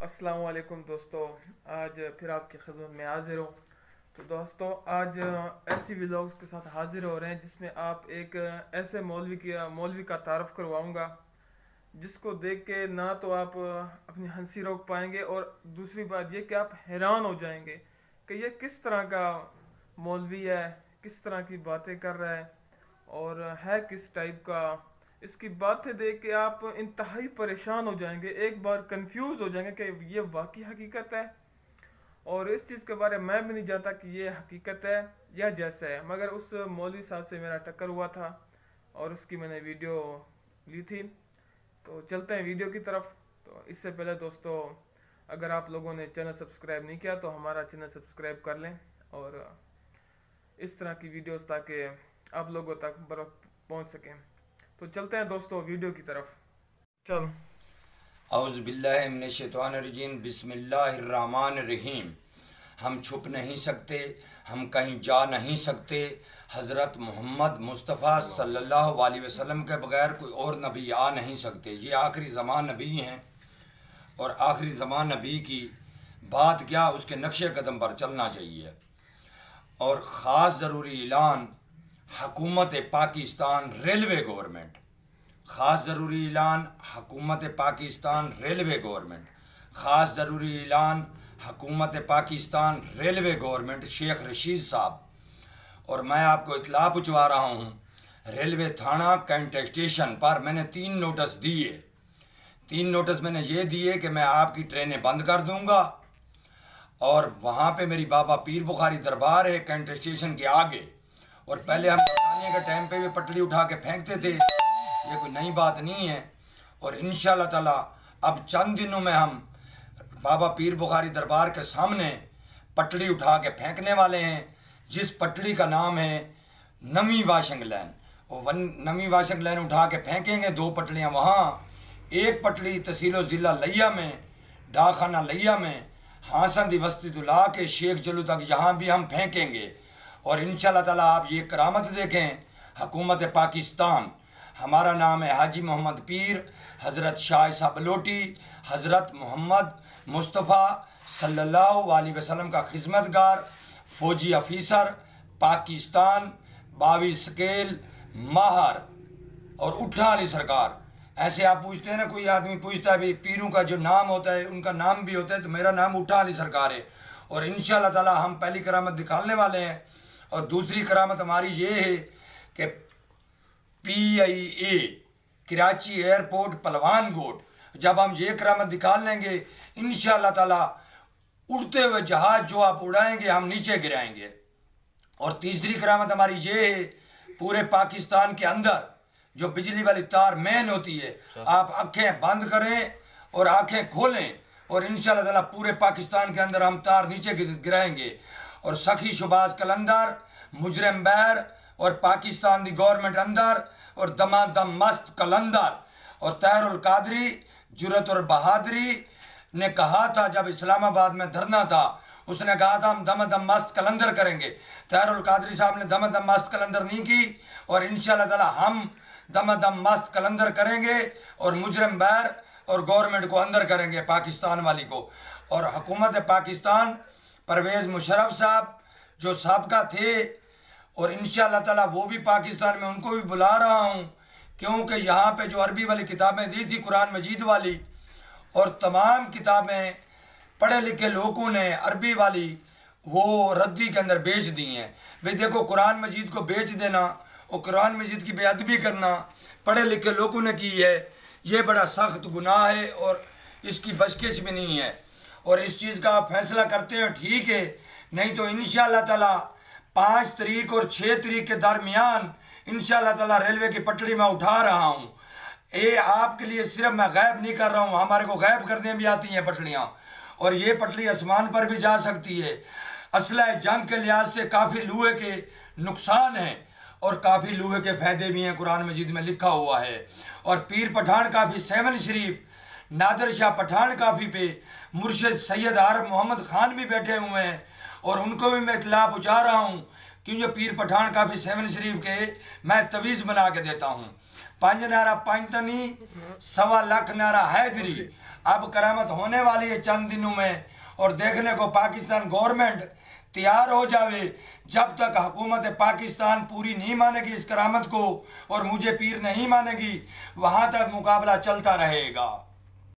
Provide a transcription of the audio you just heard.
السلام علیکم دوستو، آج پھر آپ کی خدمت میں حاضر ہوں۔ تو دوستو، آج ایسی ویلوگز کے ساتھ حاضر ہو رہے ہیں جس میں آپ ایک ایسے مولوی کی مولوی کا تعارف کرواؤں گا، جس کو دیکھ کے نہ تو آپ اپنی ہنسی روک پائیں گے اور دوسری بات یہ کہ آپ حیران ہو جائیں گے کہ یہ کس طرح کا مولوی ہے، کس طرح کی باتیں کر رہا ہے اور ہے کس ٹائپ کا اس کی باتیں دیکھ کے آپ انتہائی پریشان ہو جائیں گے، ایک بار کنفیوز ہو جائیں گے کہ یہ واقعی حقیقت ہے۔ اور اس چیز کے بارے میں بھی نہیں جانتا کہ یہ حقیقت ہے یا جیسا ہے۔ مگر اس مولوی صاحب سے میرا ٹکر ہوا تھا اور اس کی میں نے ویڈیو لی تھی۔ تو چلتے ہیں ویڈیو کی طرف۔ تو اس سے پہلے دوستو، اگر آپ لوگوں نے چینل سبسکرائب نہیں کیا تو ہمارا چینل سبسکرائب کر لیں۔ اور اس طرح کی ویڈیوز تاکہ آپ لوگوں تک برف پہنچ سکیں۔ تو چلتے ہیں دوستو ویڈیو کی طرف۔ چل اعوذ باللہ من الشیطان الرجیم، بسم اللہ الرحمن الرحیم۔ ہم چھپ نہیں سکتے، ہم کہیں جا نہیں سکتے۔ حضرت محمد مصطفیٰ صلی اللہ علیہ وسلم کے بغیر کوئی اور نبی آ نہیں سکتے۔ یہ آخری زمان نبی ہیں۔ اور آخری زمان نبی کی بات کیا؟ اس کے نقش قدم پر چلنا چاہیے۔ اور خاص ضروری اعلان حکومت پاکستان ریلوے گورنمنٹ۔ خاص ضروری اعلان، حکومت پاکستان ریلوے گورنمنٹ۔ خاص ضروری اعلان، حکومت پاکستان ریلوے گورنمنٹ، شیخ رشید صاحب۔ اور میں آپ کو اطلاع پچوا رہا ہوں، ریلوے تھانہ کینٹ اسٹیشن پر میں نے تین نوٹس دیے۔ تین نوٹس میں نے یہ دیے کہ میں آپ کی ٹرینیں بند کر دوں گا۔ اور وہاں پہ میری بابا پیر بخاری دربار ہے کینٹ اسٹیشن کے آگے۔ اور پہلے ہم برطانیہ کے ٹائم پہ بھی پٹڑی اٹھا کے پھینکتے تھے۔ یہ کوئی نئی بات نہیں ہے۔ اور انشاءاللہ تعالی اب چند دنوں میں ہم بابا پیر بخاری دربار کے سامنے پٹڑی اٹھا کے پھینکنے والے ہیں، جس پٹڑی کا نام ہے نمی واشنگ لین۔ وہ نمی واشنگ لین اٹھا کے پھینکیں گے دو پٹڑیاں وہاں۔ ایک پٹڑی تحصیل و ضلع لیا میں، ڈاکخانہ لیا میں ہاسن دی وسطی دلا کے شیخ جلو تک یہاں بھی ہم پھینکیں گے۔ اور انشاءاللہ تعالی آپ یہ کرامت دیکھیں، حکومت پاکستان۔ ہمارا نام ہے حاجی محمد پیر، حضرت شاہ صاحب لوٹی، حضرت محمد مصطفیٰ صلی اللہ علیہ وسلم کا خدمت گار فوجی افیسر، پاکستان باوی سکیل ماہر اور اٹھا علی سرکار۔ ایسے آپ پوچھتے ہیں نا، کوئی آدمی پوچھتا ہے بھی پیروں کا جو نام ہوتا ہے، ان کا نام بھی ہوتا ہے، تو میرا نام اٹھا علی سرکار ہے۔ اور انشاءاللہ تعالی ہم پہلی کرامت دکھالنے والے ہیں۔ اور دوسری کرامت ہماری یہ ہے کہ پی آئی اے کراچی ایئرپورٹ پلوان گوٹ۔ جب ہم یہ کرامت دکھال لیں گے انشاءاللہ تعالی اڑتے ہوئے جہاز جو آپ اڑائیں گے ہم نیچے گرائیں گے۔ اور تیسری کرامت ہماری یہ ہے پورے پاکستان کے اندر جو بجلی والی تار مین ہوتی ہے آپ آنکھیں بند کریں اور آنکھیں کھولیں اور انشاءاللہ تعالی پورے پاکستان کے اندر ہم تار نیچے گرائیں گے۔ اور سخی شباز کلندر، مجرم بیر اور پاکستان دی گورنمنٹ اندر اور دما دم مست کلندر اور تیر القادری جرت اور بہادری نے کہا تھا جب اسلام آباد میں دھرنا تھا، اس نے کہا تھا ہم دم دم مست کلندر کریں گے۔ تیر القادری صاحب نے دم دم مست کلندر نہیں کی اور انشاءاللہ تعالی ہم دم دم مست کلندر کریں گے اور مجرم بیر اور گورنمنٹ کو اندر کریں گے پاکستان والی کو۔ اور حکومت پاکستان پرویز مشرف صاحب جو سابقہ تھے اور انشاءاللہ تعالی وہ بھی پاکستان میں ان کو بھی بلا رہا ہوں، کیونکہ یہاں پہ جو عربی والی کتابیں دی تھی، قرآن مجید والی، اور تمام کتابیں پڑھے لکھے لوگوں نے عربی والی وہ ردی کے اندر بیچ دی ہیں۔ بھئی دیکھو، قرآن مجید کو بیچ دینا اور قرآن مجید کی بے ادبی کرنا پڑھے لکھے لوگوں نے کی ہے، یہ بڑا سخت گناہ ہے اور اس کی بشکش بھی نہیں ہے۔ اور اس چیز کا آپ فیصلہ کرتے ہیں، ٹھیک ہے۔ نہیں تو انشاءاللہ تعالی پانچ تاریخ اور چھ تاریخ کے درمیان انشاءاللہ تعالی ریلوے کی پٹڑی میں اٹھا رہا ہوں۔ اے، آپ کے لیے صرف میں غائب نہیں کر رہا ہوں، ہمارے کو غائب کرنے بھی آتی ہیں پٹڑیاں۔ اور یہ پٹڑی اسمان پر بھی جا سکتی ہے۔ اسلحہ جنگ کے لحاظ سے کافی لوہے کے نقصان ہیں اور کافی لوہے کے فائدے بھی ہیں، قرآن مجید میں لکھا ہوا ہے۔ اور پیر پٹھان کافی سیون شریف نادر شاہ پٹھان کافی پہ مرشد سید عارف محمد خان بھی بیٹھے ہوئے ہیں اور ان کو بھی میں اطلاع پہنچا رہا ہوں کیونکہ پیر پٹھان کافی سیون شریف کے میں تویز بنا کے دیتا ہوں۔ پانچ نعرہ پانچ تنی سوا لاکھ نعرہ حیدری۔ اب کرامت ہونے والی ہے چند دنوں میں اور دیکھنے کو پاکستان گورنمنٹ تیار ہو جاوے جب تک حکومت پاکستان پوری نہیں مانے گی اس کرامت کو اور مجھے پیر نہیں مانے گی، وہاں تک مقابلہ چلتا رہے گا۔